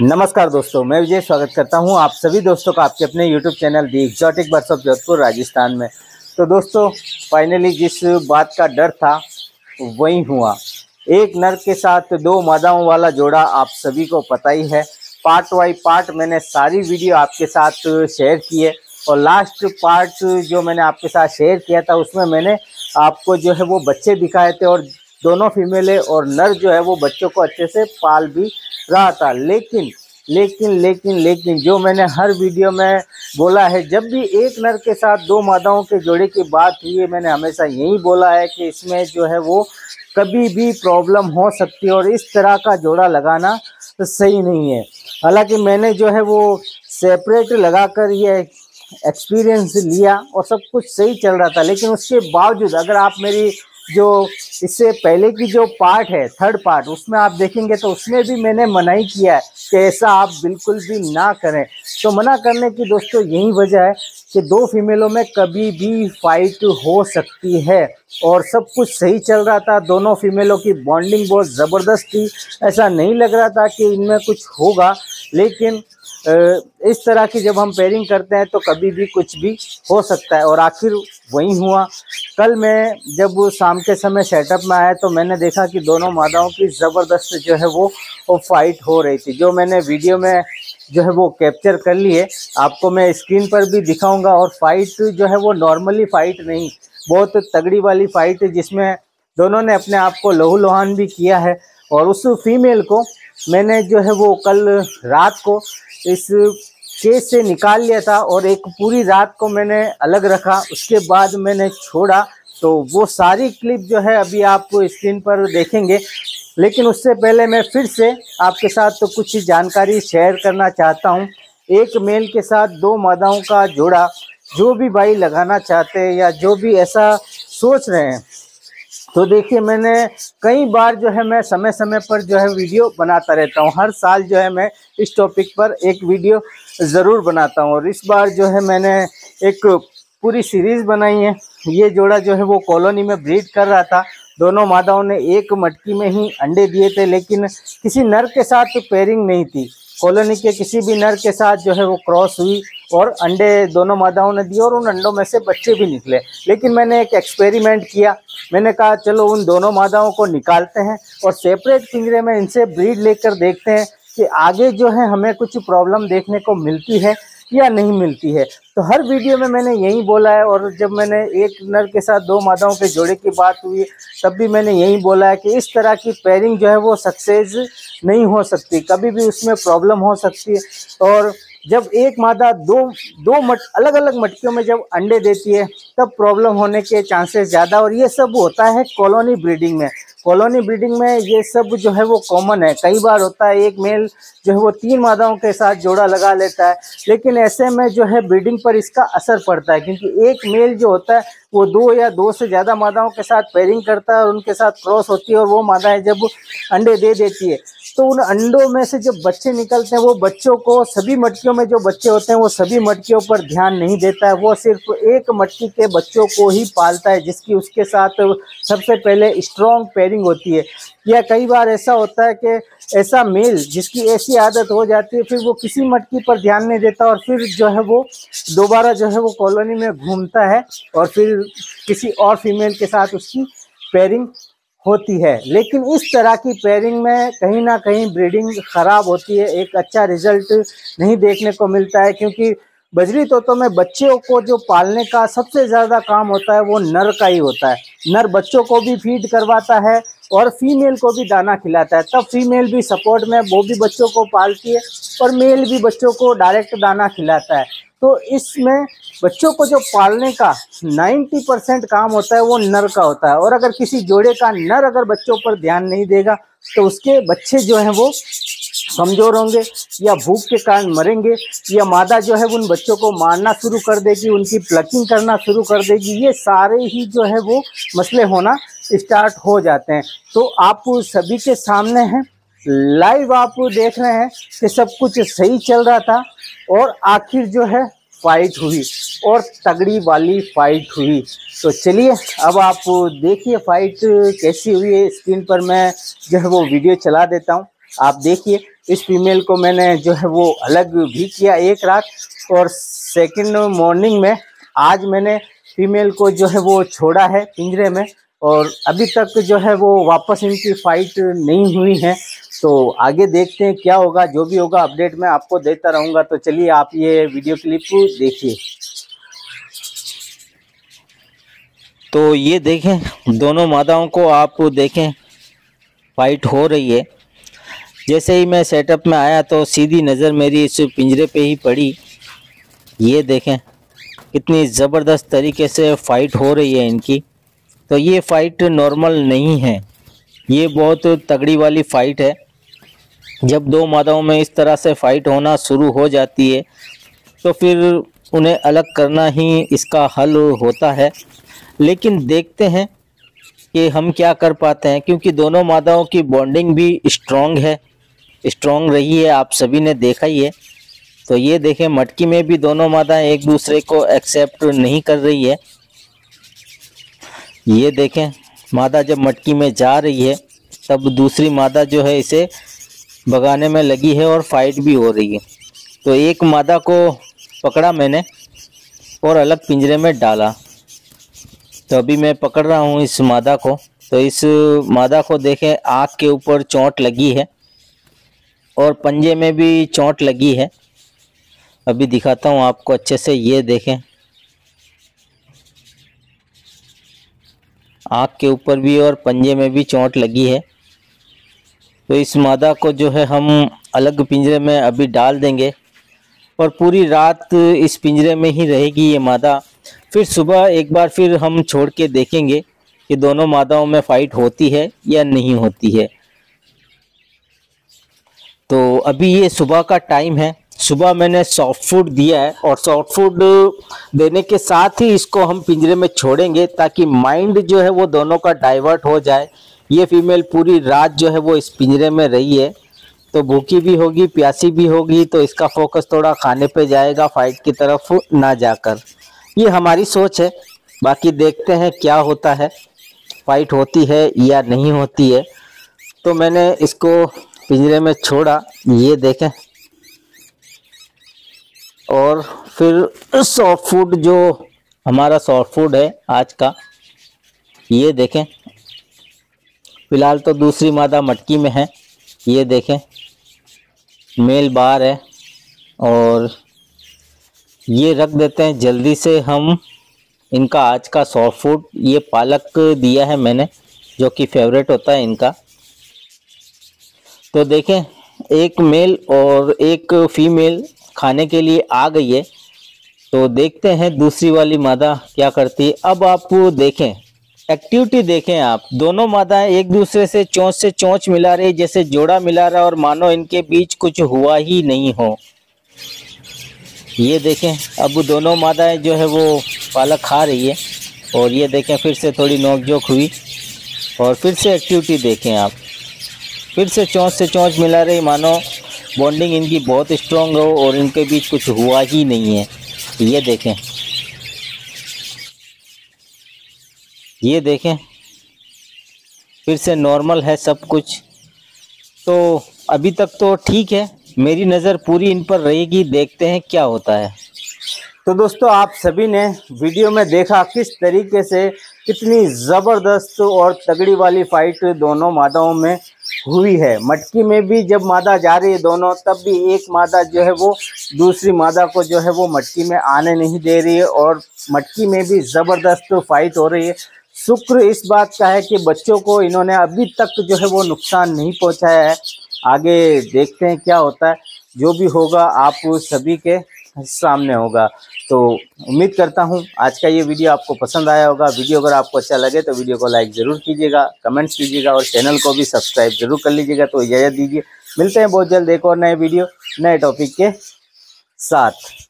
नमस्कार दोस्तों, मैं विजय स्वागत करता हूँ आप सभी दोस्तों का आपके अपने YouTube channel the exotic birds of Jodhpur Rajasthan में। तो दोस्तों फाइनली जिस बात का डर था, वही हुआ। एक नर के साथ दो मादाओं वाला जोड़ा आप सभी को पता ही है। पार्ट वाई पार्ट मैंने सारी वीडियो आपके साथ शेयर की है। और लास्ट पार्ट जो मैंने आपके साथ शेयर किया था, उसमें मैंने आपको जो है वो बच्चे दिखाए थे और दोनों फीमेल है और नर जो है वो बच्चों को अच्छे से पाल भी रहा था। लेकिन लेकिन लेकिन लेकिन जो मैंने हर वीडियो में बोला है, जब भी एक नर के साथ दो मादाओं के जोड़े की बात हुई है, मैंने हमेशा यही बोला है कि इसमें जो है वो कभी भी प्रॉब्लम हो सकती है और इस तरह का जोड़ा लगाना सही नहीं है। हालाँकि मैंने जो है वो सेपरेट लगाकर ये एक्सपीरियंस लिया और सब कुछ सही चल रहा था, लेकिन उसके बावजूद अगर आप मेरी जो इससे पहले की जो पार्ट है थर्ड पार्ट उसमें आप देखेंगे तो उसमें भी मैंने मना ही किया है कि ऐसा आप बिल्कुल भी ना करें। तो मना करने की दोस्तों यही वजह है कि दो फीमेलों में कभी भी फाइट हो सकती है और सब कुछ सही चल रहा था। दोनों फीमेलों की बॉन्डिंग बहुत ज़बरदस्त थी। ऐसा नहीं लग रहा था कि इनमें कुछ होगा, लेकिन इस तरह की जब हम पेयरिंग करते हैं तो कभी भी कुछ भी हो सकता है। और आखिर वही हुआ। कल मैं जब शाम के समय सेटअप में आया तो मैंने देखा कि दोनों मादाओं की ज़बरदस्त जो है वो वो फाइट हो रही थी। जो मैंने वीडियो में जो है वो कैप्चर कर लिए आपको मैं स्क्रीन पर भी दिखाऊँगा। और फाइट जो है वो नॉर्मली फाइट नहीं, बहुत तगड़ी वाली फाइट जिसमें दोनों ने अपने आप को लहू लोहान भी किया है। और उस फीमेल को मैंने जो है वो कल रात को इस केस से निकाल लिया था और एक पूरी रात को मैंने अलग रखा, उसके बाद मैंने छोड़ा। तो वो सारी क्लिप जो है अभी आप स्क्रीन पर देखेंगे। लेकिन उससे पहले मैं फिर से आपके साथ तो कुछ जानकारी शेयर करना चाहता हूँ। एक मेल के साथ दो मादाओं का जोड़ा। जो भी भाई लगाना चाहते हैं या जो भी ऐसा सोच रहे हैं तो देखिए, मैंने कई बार जो है, मैं समय समय पर जो है, वीडियो बनाता रहता हूँ। हर साल जो है, मैं इस टॉपिक पर एक वीडियो ज़रूर बनाता हूँ। और इस बार जो है, मैंने एक पूरी सीरीज़ बनाई है। ये जोड़ा जो है, वो कॉलोनी में ब्रीड कर रहा था। दोनों मादाओं ने एक मटकी में ही अंडे दिए थे, लेकिन किसी नर के साथ पेयरिंग नहीं थी। कॉलोनी के किसी भी नर के साथ जो है, वो क्रॉस हुई। और अंडे दोनों मादाओं ने दिए और उन अंडों में से बच्चे भी निकले। लेकिन मैंने एक एक्सपेरिमेंट किया। मैंने कहा, चलो, उन दोनों मादाओं को निकालते हैं और सेपरेट पिंजरे में इनसे ब्रीड लेकर देखते हैं कि आगे जो है हमें कुछ प्रॉब्लम देखने को मिलती है या नहीं मिलती है। तो हर वीडियो में मैंने यही बोला है और जब मैंने एक नर के साथ दो मादाओं के जोड़े की बात हुई, तब भी मैंने यही बोला है कि इस तरह की पेयरिंग जो है वो सक्सेस नहीं हो सकती। कभी भी उसमें प्रॉब्लम हो सकती है। और जब एक मादा दो दो मट अलग अलग मटकियों में जब अंडे देती है, तब प्रॉब्लम होने के चांसेस ज़्यादा और ये सब होता है कॉलोनी ब्रीडिंग में। कॉलोनी ब्रीडिंग में ये सब जो है वो कॉमन है। कई बार होता है, एक मेल जो है वो तीन मादाओं के साथ जोड़ा लगा लेता है, लेकिन ऐसे में जो है ब्रीडिंग पर इसका असर पड़ता है, क्योंकि एक मेल जो होता है, वो दो या दो से ज़्यादा मादाओं के साथ पेयरिंग करता है और उनके साथ क्रॉस होती है और वो मादाएँ जब अंडे दे देती है तो उन अंडों में से जो बच्चे निकलते हैं, वो बच्चों को, सभी मटकियों में जो बच्चे होते हैं, वो सभी मटकियों पर ध्यान नहीं देता है। वो सिर्फ़ एक मटकी के बच्चों को ही पालता है, जिसकी उसके साथ सबसे पहले स्ट्रॉन्ग पेयरिंग होती है। या कई बार ऐसा होता है कि ऐसा मेल जिसकी ऐसी आदत हो जाती है, फिर वो किसी मटकी पर ध्यान नहीं देता और फिर जो है वो दोबारा जो है वो कॉलोनी में घूमता है और फिर किसी और फीमेल के साथ उसकी पेयरिंग होती है। लेकिन इस तरह की पेयरिंग में कहीं ना कहीं ब्रीडिंग ख़राब होती है। एक अच्छा रिज़ल्ट नहीं देखने को मिलता है क्योंकि बजरी तोतों में बच्चों को जो पालने का सबसे ज़्यादा काम होता है वो नर का ही होता है। नर बच्चों को भी फ़ीड करवाता है। और फीमेल को भी दाना खिलाता है। तब फीमेल भी सपोर्ट में, वो भी बच्चों को पालती है और मेल भी बच्चों को डायरेक्ट दाना खिलाता है। तो इसमें बच्चों को जो पालने का 90 परसेंट काम होता है, वो नर का होता है। और अगर किसी जोड़े का नर अगर बच्चों पर ध्यान नहीं देगा तो उसके बच्चे जो हैं वो कमज़ोर होंगे या भूख के कारण मरेंगे या मादा जो है उन बच्चों को मारना शुरू कर देगी, उनकी प्लकिंग करना शुरू कर देगी। ये सारे ही जो है वो मसले होना स्टार्ट हो जाते हैं। तो आप सभी के सामने हैं लाइव आप देख रहे हैं कि सब कुछ सही चल रहा था और आखिर जो है फाइट हुई और तगड़ी वाली फाइट हुई। तो चलिए, अब आप देखिए फाइट कैसी हुई है। स्क्रीन पर मैं जो है वो वीडियो चला देता हूँ। आप देखिए, इस फीमेल को मैंने जो है वो अलग भी किया एक रात और सेकंड मॉर्निंग में आज मैंने फीमेल को जो है वो छोड़ा है पिंजरे में। और अभी तक जो है वो वापस इनकी फाइट नहीं हुई है। तो आगे देखते हैं क्या होगा, जो भी होगा अपडेट मैं आपको देता रहूँगा। तो चलिए आप ये वीडियो क्लिप देखिए। तो ये देखें, दोनों मादाओं को आप देखें फाइट हो रही है। जैसे ही मैं सेटअप में आया तो सीधी नज़र मेरी इस पिंजरे पे ही पड़ी। ये देखें, कितनी ज़बरदस्त तरीके से फ़ाइट हो रही है इनकी। तो ये फ़ाइट नॉर्मल नहीं है। ये बहुत तगड़ी वाली फ़ाइट है। जब दो मादाओं में इस तरह से फ़ाइट होना शुरू हो जाती है तो फिर उन्हें अलग करना ही इसका हल होता है। लेकिन देखते हैं कि हम क्या कर पाते हैं, क्योंकि दोनों मादाओं की बॉन्डिंग भी स्ट्रॉन्ग है। स्ट्रॉन्ग रही है, आप सभी ने देखा ही है। तो ये देखें, मटकी में भी दोनों मादाएँ एक दूसरे को एक्सेप्ट नहीं कर रही है। ये देखें, मादा जब मटकी में जा रही है, तब दूसरी मादा जो है इसे भगाने में लगी है और फाइट भी हो रही है। तो एक मादा को पकड़ा मैंने और अलग पिंजरे में डाला। तो अभी मैं पकड़ रहा हूँ इस मादा को। तो इस मादा को देखें आँख के ऊपर चोट लगी है और पंजे में भी चोट लगी है। अभी दिखाता हूँ आपको अच्छे से, ये देखें। आँख के ऊपर भी और पंजे में भी चोट लगी है। तो इस मादा को जो है हम अलग पिंजरे में अभी डाल देंगे और पूरी रात इस पिंजरे में ही रहेगी ये मादा। फिर सुबह एक बार फिर हम छोड़ के देखेंगे कि दोनों मादाओं में फ़ाइट होती है या नहीं होती है। तो अभी ये सुबह का टाइम है। सुबह मैंने सॉफ्ट फ़ूड दिया है और सॉफ्ट फ़ूड देने के साथ ही इसको हम पिंजरे में छोड़ेंगे ताकि माइंड जो है वो दोनों का डाइवर्ट हो जाए। ये फीमेल पूरी रात जो है वो इस पिंजरे में रही है। तो भूखी भी होगी, प्यासी भी होगी तो इसका फोकस थोड़ा खाने पे जाएगा फाइट की तरफ़ ना जाकर। ये हमारी सोच है। बाकी देखते हैं क्या होता है। फाइट होती है या नहीं होती है। तो मैंने इसको पिंजरे में छोड़ा। ये देखें। और फिर सॉफ्ट फ़ूड जो हमारा सॉफ्ट फ़ूड है आज का, ये देखें। फ़िलहाल तो दूसरी मादा मटकी में है, ये देखें। मेल बार है और ये रख देते हैं। जल्दी से हम इनका आज का सॉफ्ट फ़ूड ये पालक दिया है मैंने, जो कि फेवरेट होता है इनका। तो देखें, एक मेल और एक फीमेल खाने के लिए आ गई है। तो देखते हैं दूसरी वाली मादा क्या करती है। अब आप देखें। एक्टिविटी देखें आप। दोनों मादाएँ एक दूसरे से चोंच से चोंच मिला रही, जैसे जोड़ा मिला रहा, और मानो इनके बीच कुछ हुआ ही नहीं हो। ये देखें। अब दोनों मादाएँ जो है वो पालक खा रही है। और ये देखें, फिर से थोड़ी नोकझोंक हुई। और फिर से एक्टिविटी देखें आप। फिर से चौंच से चौंच मिला रही, मानो बॉन्डिंग इनकी बहुत स्ट्रॉन्ग हो और इनके बीच कुछ हुआ ही नहीं है। ये देखें। ये देखें। फिर से नॉर्मल है सब कुछ। तो अभी तक तो ठीक है। मेरी नज़र पूरी इन पर रहेगी। देखते हैं क्या होता है। तो दोस्तों, आप सभी ने वीडियो में देखा किस तरीके से कितनी ज़बरदस्त और तगड़ी वाली फाइट दोनों मादाओं में हुई है। मटकी में भी जब मादा जा रही है दोनों, तब भी एक मादा जो है वो दूसरी मादा को जो है वो मटकी में आने नहीं दे रही है और मटकी में भी ज़बरदस्त फाइट हो रही है। शुक्र इस बात का है कि बच्चों को इन्होंने अभी तक जो है वो नुकसान नहीं पहुँचाया है। आगे देखते हैं क्या होता है। जो भी होगा आप सभी के सामने होगा। तो उम्मीद करता हूँ आज का ये वीडियो आपको पसंद आया होगा। वीडियो अगर आपको अच्छा लगे तो वीडियो को लाइक ज़रूर कीजिएगा, कमेंट्स कीजिएगा और चैनल को भी सब्सक्राइब ज़रूर कर लीजिएगा। तो इजाज़त दीजिए। मिलते हैं बहुत जल्द एक और नए वीडियो, नए टॉपिक के साथ।